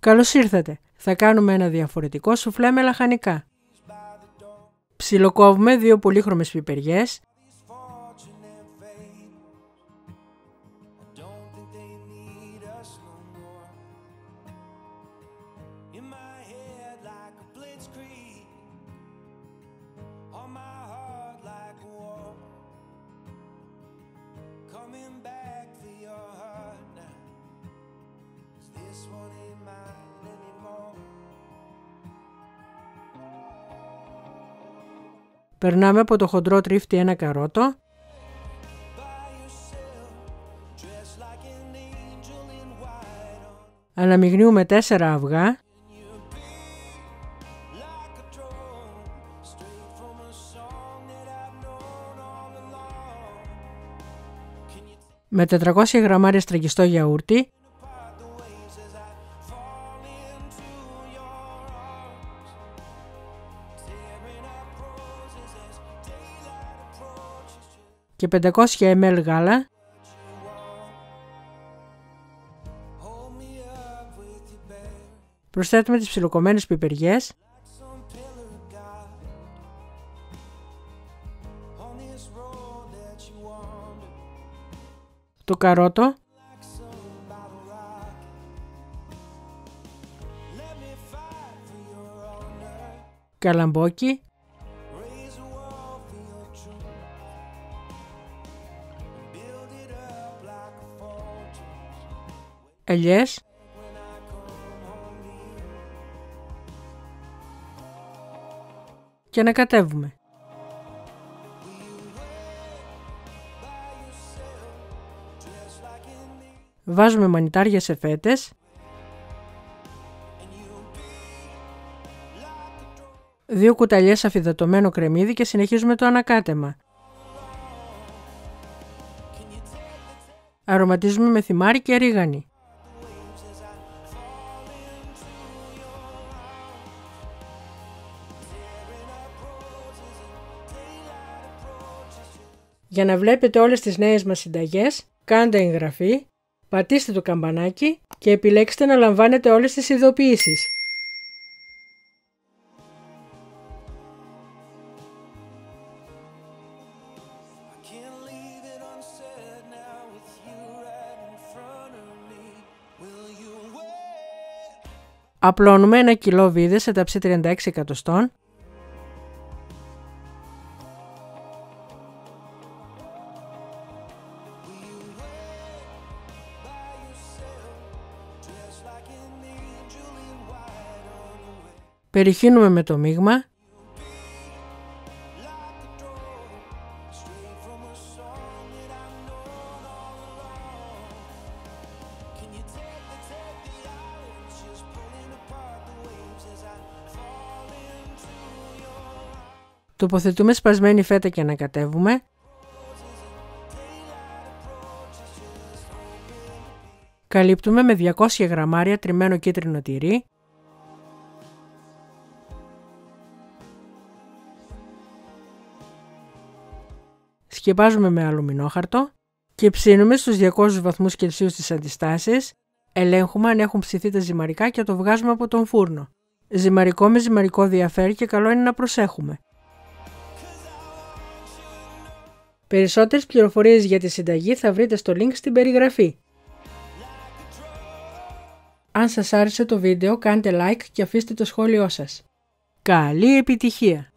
Καλώς ήρθατε. Θα κάνουμε ένα διαφορετικό σουφλέ με λαχανικά. Ψιλοκόβουμε δύο πολύχρωμες πιπεριές Περνάμε από το χοντρό τρίφτη ένα καρότο. Αναμειγνύουμε τέσσερα αυγά. Με 400 γραμμάρια στραγγιστό γιαούρτι και 500 ml γάλα. Προσθέτουμε τις ψιλοκομμένες πιπεριές. Το καρότο. Καλαμπόκι ελιές και ανακατεύουμε. Βάζουμε μανιτάρια σε φέτες δύο κουταλιές αφιδατωμένο κρεμμύδι και συνεχίζουμε το ανακάτεμα. Αρωματίζουμε με θυμάρι και ρίγανη. Για να βλέπετε όλες τις νέες μας συνταγές, κάντε εγγραφή, πατήστε το καμπανάκι και επιλέξτε να λαμβάνετε όλες τις ειδοποιήσεις. Απλώνουμε ένα κιλό βίδες σε ταψί 36 εκατοστών Περιχύνουμε με το μείγμα Τοποθετούμε σπασμένη φέτα και ανακατεύουμε. Καλύπτουμε με 200 γραμμάρια τριμμένο κίτρινο τυρί. Σκεπάζουμε με αλουμινόχαρτο και ψήνουμε στους 200 βαθμούς Κελσίου στις αντιστάσεις, ελέγχουμε αν έχουν ψηθεί τα ζυμαρικά και το βγάζουμε από τον φούρνο. Ζυμαρικό με ζυμαρικό διαφέρει και καλό είναι να προσέχουμε. Περισσότερες πληροφορίες για τη συνταγή θα βρείτε στο link στην περιγραφή. Αν σας άρεσε το βίντεο κάντε like και αφήστε το σχόλιο σας. Καλή επιτυχία!